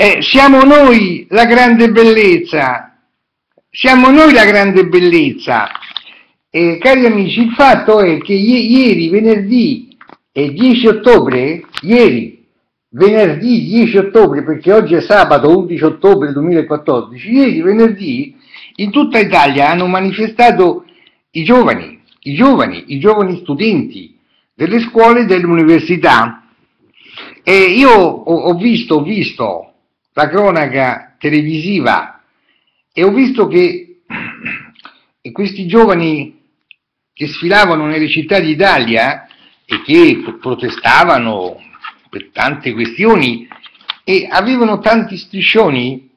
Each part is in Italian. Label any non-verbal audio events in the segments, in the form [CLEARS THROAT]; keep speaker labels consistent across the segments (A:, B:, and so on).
A: Eh, siamo noi la grande bellezza, siamo noi la grande bellezza. Eh, cari amici, il fatto è che ieri, venerdì 10 ottobre, ieri, venerdì 10 ottobre, perché oggi è sabato 11 ottobre 2014, ieri, venerdì, in tutta Italia hanno manifestato i giovani, i giovani, i giovani studenti delle scuole e delle università. E io ho, ho visto, ho visto la cronaca televisiva e ho visto che [CLEARS THROAT] questi giovani che sfilavano nelle città d'Italia e che protestavano per tante questioni e avevano tanti striscioni,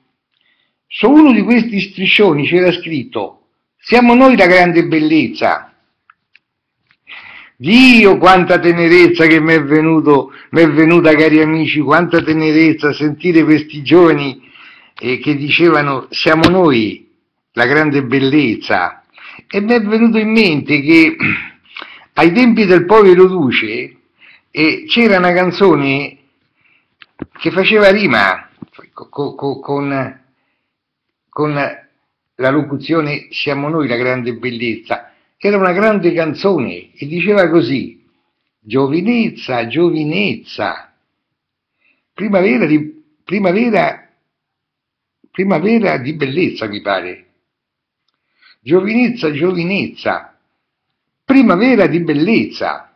A: su uno di questi striscioni c'era scritto siamo noi la grande bellezza. Dio quanta tenerezza che mi è, è venuta, cari amici, quanta tenerezza sentire questi giovani eh, che dicevano siamo noi la grande bellezza. E mi è venuto in mente che [CLEARS THROAT] ai tempi del povero Duce eh, c'era una canzone che faceva rima con, con, con la locuzione siamo noi la grande bellezza era una grande canzone e diceva così, giovinezza, giovinezza, primavera di, primavera, primavera di bellezza mi pare, giovinezza, giovinezza, primavera di bellezza.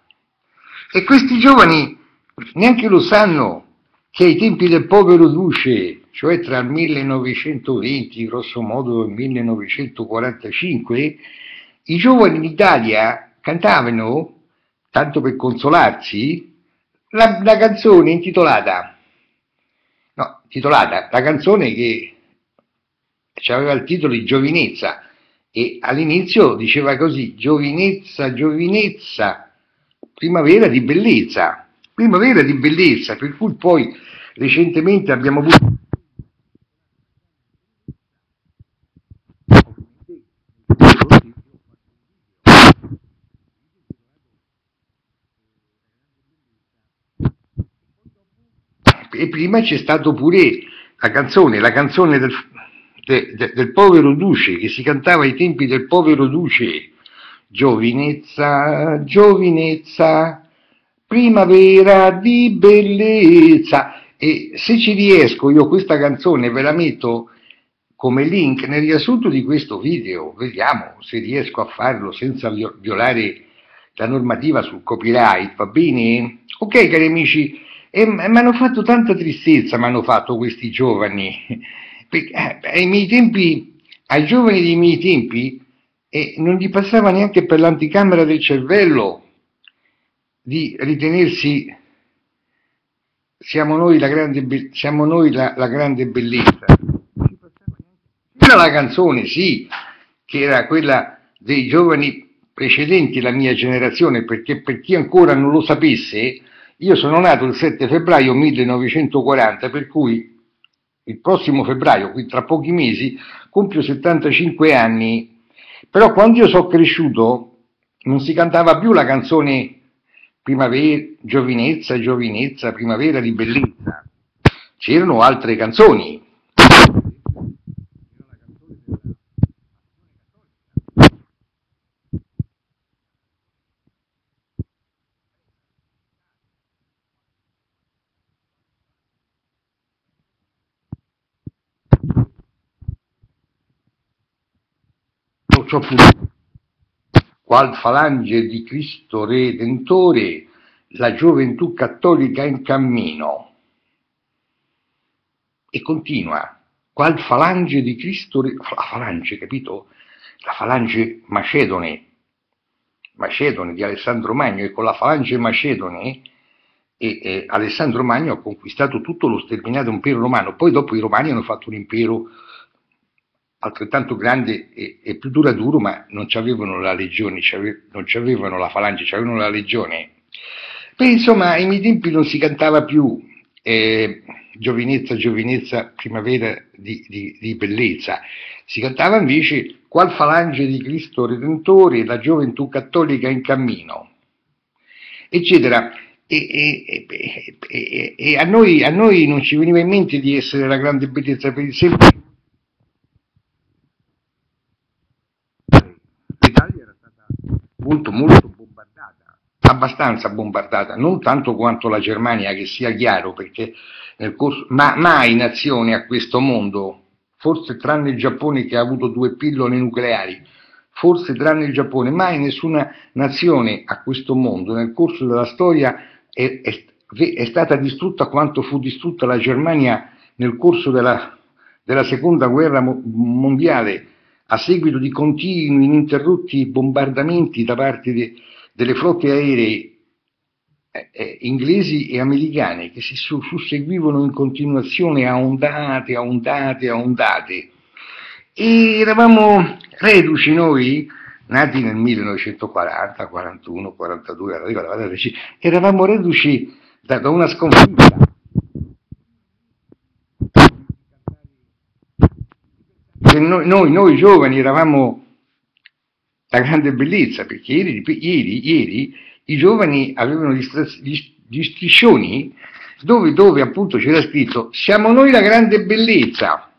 A: E questi giovani neanche lo sanno che ai tempi del povero Duce, cioè tra il 1920, grosso modo, e il 1945, i giovani d'Italia cantavano, tanto per consolarsi, la, la canzone intitolata, no, intitolata, la canzone che aveva il titolo di Giovinezza e all'inizio diceva così, Giovinezza, Giovinezza, primavera di bellezza, primavera di bellezza, per cui poi recentemente abbiamo avuto e prima c'è stato pure la canzone, la canzone del, de, de, del povero Duce, che si cantava ai tempi del povero Duce, giovinezza, giovinezza, primavera di bellezza, e se ci riesco io questa canzone ve la metto come link nel riassunto di questo video, vediamo se riesco a farlo senza violare la normativa sul copyright, va bene? Ok cari amici, e mi hanno fatto tanta tristezza, mi hanno fatto questi giovani. Perché, eh, ai miei tempi, ai giovani dei miei tempi, eh, non gli passava neanche per l'anticamera del cervello di ritenersi siamo noi la grande, siamo noi la, la grande bellezza. C'era la canzone, sì, che era quella dei giovani precedenti la mia generazione, perché per chi ancora non lo sapesse, io sono nato il 7 febbraio 1940, per cui il prossimo febbraio, qui tra pochi mesi, compio 75 anni, però quando io sono cresciuto non si cantava più la canzone primavera, giovinezza, giovinezza, primavera di bellezza, c'erano altre canzoni, ciò fu qual falange di Cristo Redentore la gioventù cattolica in cammino. E continua, qual falange di Cristo, la falange, capito? La falange macedone, macedone di Alessandro Magno, e con la falange macedone e, e Alessandro Magno ha conquistato tutto lo sterminato impero romano, poi dopo i romani hanno fatto un impero altrettanto grande e, e più duraturo, ma non avevano la legione, non avevano la falange, avevano la legione. Beh, insomma, ai miei tempi non si cantava più eh, giovinezza, giovinezza, primavera di, di, di, bellezza, si cantava invece qual falange di Cristo Redentore, la gioventù cattolica in cammino, eccetera. e, e, e a, noi, a, noi, non ci veniva in mente di essere la grande bellezza per il semplice l'Italia era stata molto molto bombardata abbastanza bombardata non tanto quanto la Germania che sia chiaro perché nel corso, ma mai nazione a questo mondo forse tranne il Giappone che ha avuto due pillole nucleari forse tranne il Giappone mai nessuna nazione a questo mondo nel corso della storia è, è, è, stata distrutta quanto fu distrutta la Germania nel corso della, della seconda guerra mondiale a seguito di continui, ininterrotti bombardamenti da parte de, delle flotte aeree eh, eh, inglesi e americane che si susseguivano in continuazione a ondate, a ondate, a ondate. E eravamo reduci noi nati nel 1940, 41, 42, eravamo reduci da, da una sconfitta. Noi, noi, noi, giovani eravamo la grande bellezza, perché ieri, ieri, ieri i giovani avevano gli, gli, gli striscioni dove, dove appunto c'era scritto siamo noi la grande bellezza,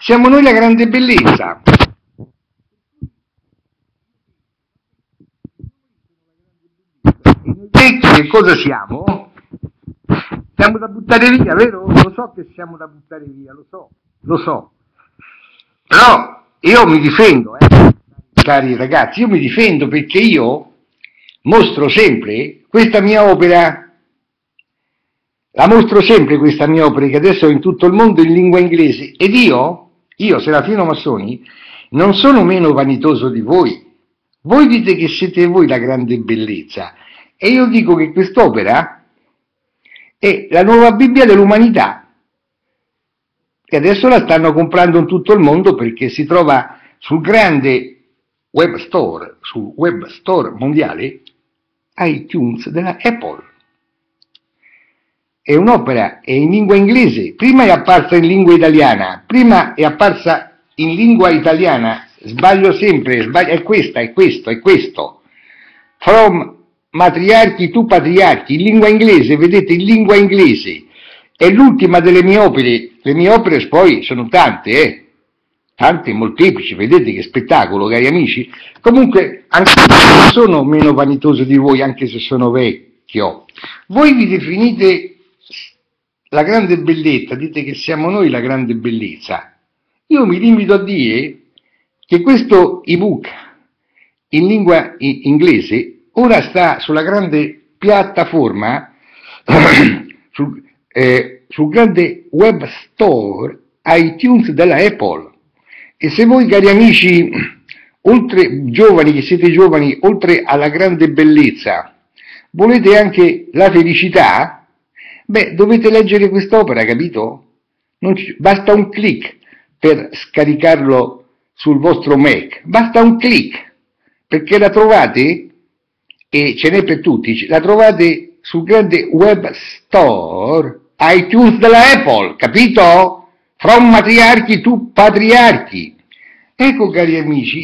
A: siamo noi la grande bellezza. E che cosa siamo? Siamo da buttare via, vero? Lo so che siamo da buttare via, lo so, lo so. Però io mi difendo, eh, cari ragazzi, io mi difendo perché io mostro sempre questa mia opera, la mostro sempre questa mia opera che adesso è in tutto il mondo in lingua inglese. Ed io, io Serafino Massoni, non sono meno vanitoso di voi. Voi dite che siete voi la grande bellezza, e io dico che quest'opera è la nuova Bibbia dell'umanità, che adesso la stanno comprando in tutto il mondo perché si trova sul grande web store, sul web store mondiale, iTunes della Apple. È un'opera, è in lingua inglese, prima è apparsa in lingua italiana, prima è apparsa in lingua italiana, sbaglio sempre, sbaglio, è questa, è questo, è questo. From Matriarchi tu patriarchi, in lingua inglese, vedete, in lingua inglese. È l'ultima delle mie opere, le mie opere poi sono tante, eh? tante, molteplici, vedete che spettacolo, cari amici. Comunque, anche non sono meno vanitoso di voi, anche se sono vecchio. Voi vi definite la grande bellezza, dite che siamo noi la grande bellezza. Io mi limito a dire che questo ebook in lingua inglese ora sta sulla grande piattaforma, [CLEARS THROAT] eh, sul grande web store iTunes della Apple. E se voi, cari amici, oltre giovani, che siete giovani, oltre alla grande bellezza, volete anche la felicità, beh, dovete leggere quest'opera, capito? Ci, basta un clic per scaricarlo sul vostro Mac, basta un clic, perché la trovate e ce n'è per tutti, la trovate sul grande web store iTunes della Apple, capito? From matriarchi to patriarchi. Ecco cari amici,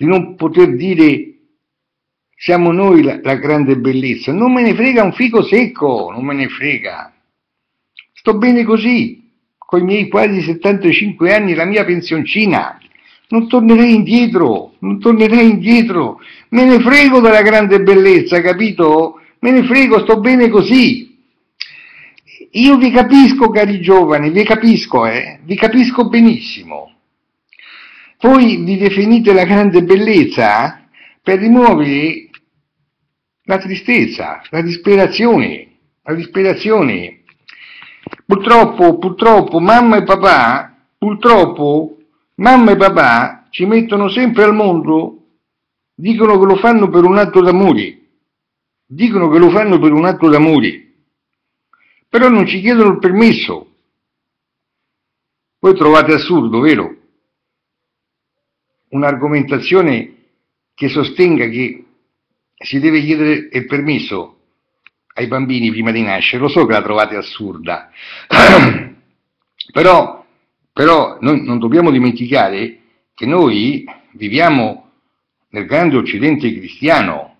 A: di non poter dire siamo noi la, la, grande bellezza, non me ne frega un fico secco, non me ne frega. Sto bene così, con i miei quasi 75 anni, la mia pensioncina. Non tornerei indietro, non tornerei indietro. Me ne frego della grande bellezza, capito? Me ne frego, sto bene così. Io vi capisco, cari giovani, vi capisco, eh? Vi capisco benissimo. Voi vi definite la grande bellezza per rimuovere la tristezza, la disperazione, la disperazione. Purtroppo, purtroppo, mamma e papà, purtroppo, mamma e papà ci mettono sempre al mondo, dicono che lo fanno per un atto d'amore. dicono che lo fanno per un atto d'amore, però non ci chiedono il permesso. Voi trovate assurdo, vero? Un'argomentazione che sostenga che si deve chiedere il permesso ai bambini prima di nascere, lo so che la trovate assurda, [CLEARS THROAT] però, però noi non dobbiamo dimenticare che noi viviamo nel grande occidente cristiano,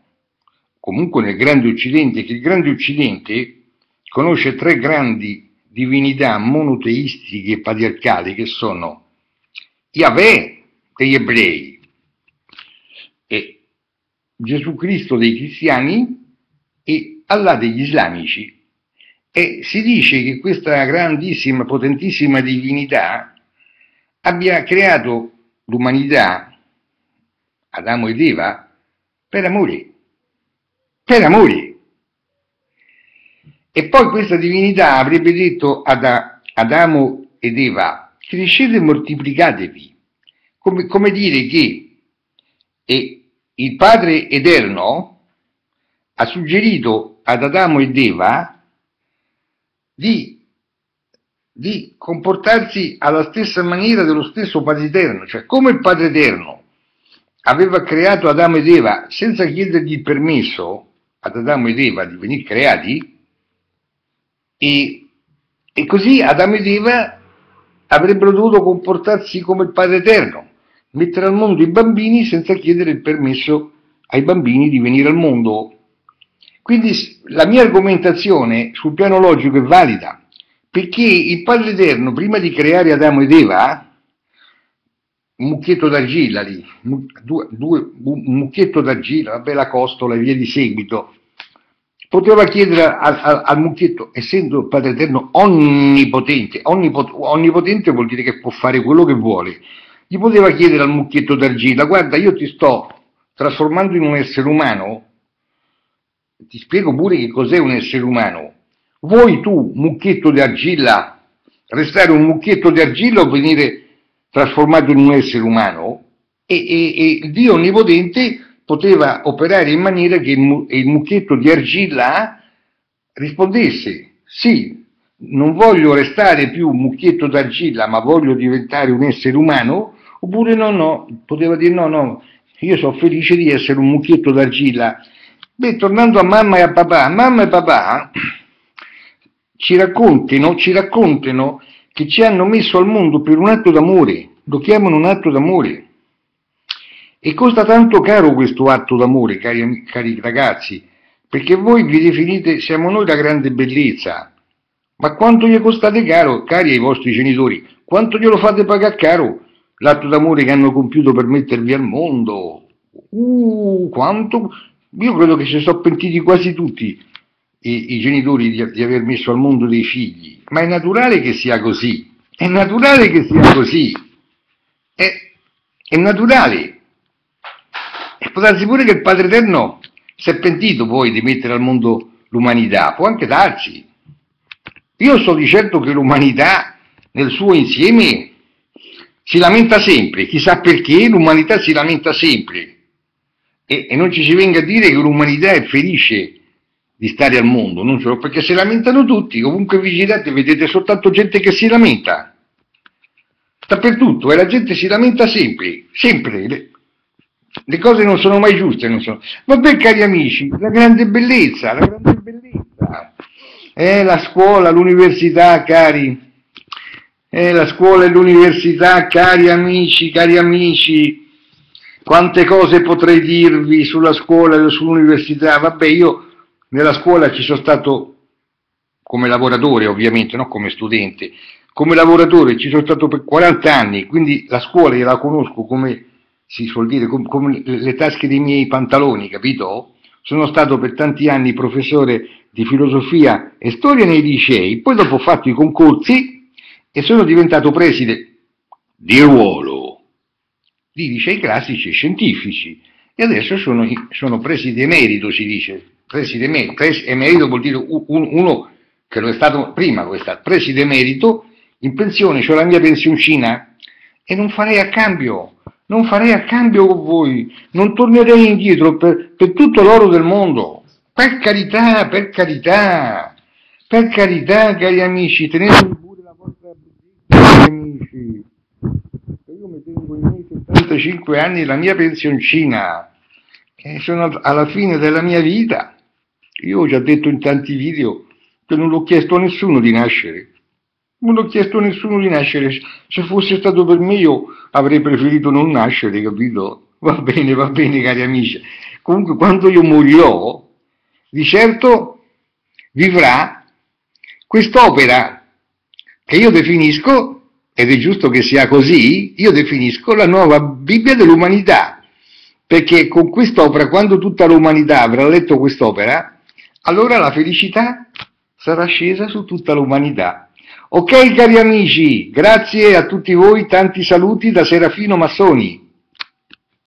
A: comunque nel grande occidente, che il grande occidente conosce tre grandi divinità monoteistiche e patriarcali che sono Yahweh degli ebrei e Gesù Cristo dei cristiani e Allah degli islamici. E si dice che questa grandissima, potentissima divinità abbia creato l'umanità, Adamo ed Eva, per amore. Per amore. E poi questa divinità avrebbe detto ad Adamo ed Eva, crescete e moltiplicatevi. Come, come dire che e il Padre Eterno ha suggerito ad Adamo ed Eva di di comportarsi alla stessa maniera dello stesso Padre Eterno, cioè come il Padre Eterno aveva creato Adamo ed Eva senza chiedergli il permesso ad Adamo ed Eva di venire creati, e, e così Adamo ed Eva avrebbero dovuto comportarsi come il Padre Eterno, mettere al mondo i bambini senza chiedere il permesso ai bambini di venire al mondo. Quindi la mia argomentazione sul piano logico è valida, perché il Padre Eterno, prima di creare Adamo ed Eva, un mucchietto d'argilla lì, due, due, un mucchietto d'argilla, una bella costola e via di seguito, poteva chiedere al, al, al, mucchietto, essendo il Padre Eterno onnipotente, onnipot, onnipotente vuol dire che può fare quello che vuole, gli poteva chiedere al mucchietto d'argilla, guarda io ti sto trasformando in un essere umano, ti spiego pure che cos'è un essere umano, Vuoi tu, mucchietto di argilla, restare un mucchietto di argilla o venire trasformato in un essere umano? E, e, e Dio Onnipotente poteva operare in maniera che il, il mucchietto di argilla rispondesse, sì, non voglio restare più un mucchietto d'argilla, ma voglio diventare un essere umano, oppure no, no, poteva dire no, no, io sono felice di essere un mucchietto d'argilla. Beh, tornando a mamma e a papà, mamma e papà ci raccontino, ci raccontino che ci hanno messo al mondo per un atto d'amore, lo chiamano un atto d'amore. E costa tanto caro questo atto d'amore, cari, cari ragazzi, perché voi vi definite siamo noi la grande bellezza. Ma quanto gli costate caro, cari ai vostri genitori? Quanto glielo fate pagare caro l'atto d'amore che hanno compiuto per mettervi al mondo? Uh, quanto? Io credo che si sono pentiti quasi tutti i, i genitori di, di, aver messo al mondo dei figli, ma è naturale che sia così, è naturale che sia così, è, è naturale. E può darsi pure che il Padre Eterno si è pentito poi di mettere al mondo l'umanità, può anche darsi. Io so di certo che l'umanità nel suo insieme si lamenta sempre, chissà perché l'umanità si lamenta sempre. E, e non ci si venga a dire che l'umanità è felice di stare al mondo, non solo perché si lamentano tutti, ovunque vi girate vedete soltanto gente che si lamenta, dappertutto, e la gente si lamenta sempre, sempre, le, le cose non sono mai giuste, non sono... Vabbè cari amici, la grande bellezza, la grande bellezza, è la scuola, l'università, cari, è la scuola e l'università, cari amici, cari amici, quante cose potrei dirvi sulla scuola e sull'università, vabbè io nella scuola ci sono stato come lavoratore ovviamente, non come studente, come lavoratore ci sono stato per 40 anni, quindi la scuola io la conosco come si suol dire, come, come le tasche dei miei pantaloni, capito? Sono stato per tanti anni professore di filosofia e storia nei licei, poi dopo ho fatto i concorsi e sono diventato preside di ruolo. Di licei classici e scientifici e adesso sono, sono preside emerito, si dice, preside emerito, vuol dire uno che lo è stato prima, lo è stato preside emerito, in pensione, ho la mia pensioncina e non farei a cambio, non farei a cambio con voi, non tornerei indietro per, per tutto l'oro del mondo, Per carità, per carità, per carità, cari amici, tenetevi pure la vostra bellezza, cari amici. Io mi tengo i miei 75 anni la mia pensioncina, che sono alla fine della mia vita. Io ho già detto in tanti video che non l'ho chiesto a nessuno di nascere. Non l'ho chiesto a nessuno di nascere. Se fosse stato per me io avrei preferito non nascere, capito? Va bene, va bene, cari amici. Comunque, quando io morirò, di certo vivrà quest'opera che io definisco, ed è giusto che sia così, io definisco la nuova Bibbia dell'umanità, perché con quest'opera, quando tutta l'umanità avrà letto quest'opera, allora la felicità sarà scesa su tutta l'umanità. Ok cari amici, grazie a tutti voi, tanti saluti da Serafino Massoni.